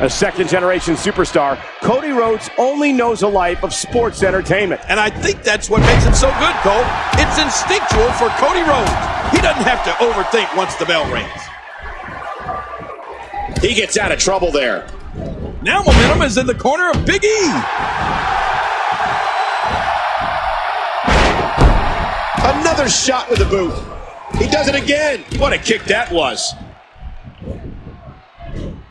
A second generation superstar, Cody Rhodes only knows a life of sports entertainment. And I think that's what makes him so good, Cole. It's instinctual for Cody Rhodes. He doesn't have to overthink once the bell rings. He gets out of trouble there. Now momentum is in the corner of Big E. Another shot with the boot. He does it again. What a kick that was.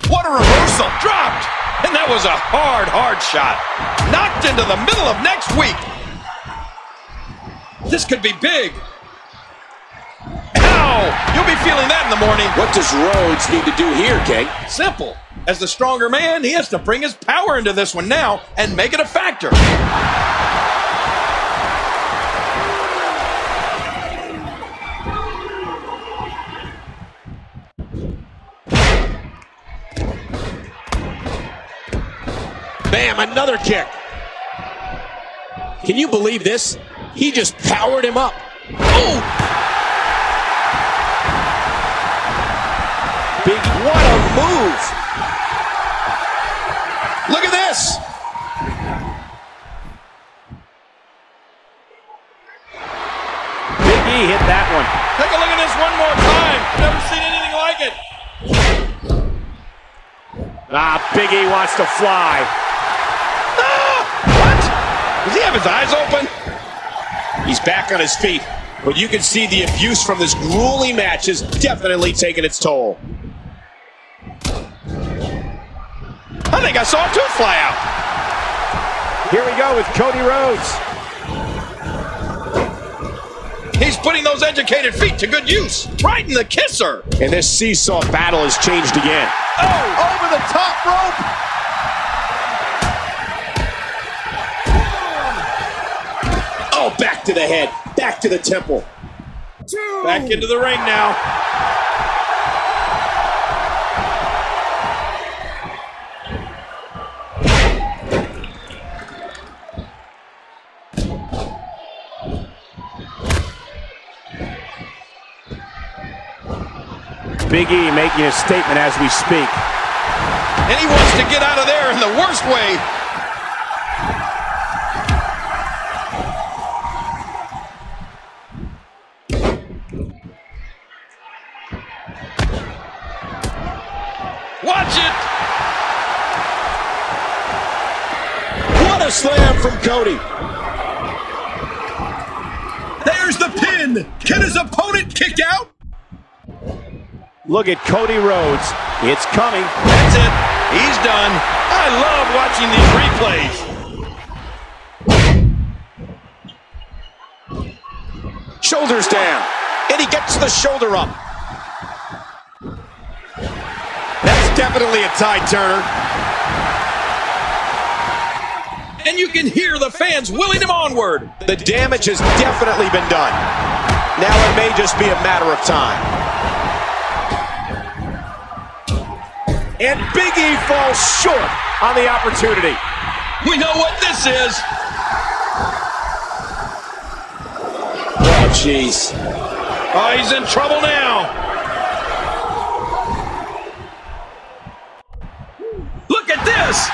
What a reversal. Dropped. And that was a hard, hard shot. Knocked into the middle of next week. This could be big. Ow! You'll be feeling that in the morning. What does Rhodes need to do here, King? Simple. As the stronger man, he has to bring his power into this one now and make it a factor. Bam, another kick. Can you believe this? He just powered him up. Oh! Big, what a move! Look at this! Big E hit that one. Take a look at this one more time. Never seen anything like it. Ah, Big E wants to fly. Have his eyes open? He's back on his feet, but you can see the abuse from this grueling match is definitely taking its toll. I think I saw a tooth fly out. Here we go with Cody Rhodes. He's putting those educated feet to good use. Right in the kisser. And this seesaw battle has changed again. Oh, over the top rope. To the head, back to the temple. Back into the ring now. Big E making a statement as we speak. And he wants to get out of there in the worst way. Watch it! What a slam from Cody. There's the pin. Can his opponent kick out? Look at Cody Rhodes. It's coming. That's it. He's done. I love watching these replays. Shoulders down. And he gets the shoulder up. That's definitely a tide turner. And you can hear the fans willing him onward. The damage has definitely been done. Now it may just be a matter of time. And Big E falls short on the opportunity. We know what this is. Oh, jeez. Oh, he's in trouble now. Look at this.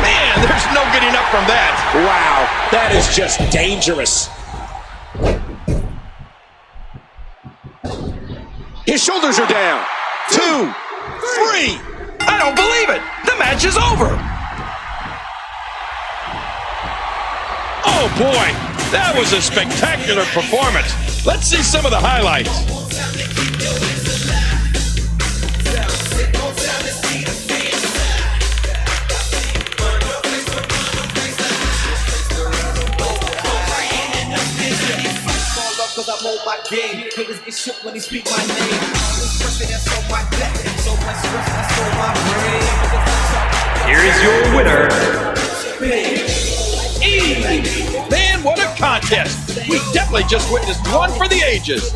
Man, there's no getting up from that. Wow, that is just dangerous. His shoulders are down. Two, three. I don't believe it. The match is over. Oh boy, that was a spectacular performance. Let's see some of the highlights. Cause I mold my game. Niggas get shook when they speak my name. This pressure that's on my back. So much stress that's on my brain. Here is your winner, Man, what a contest. We definitely just witnessed one for the ages.